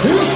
Who's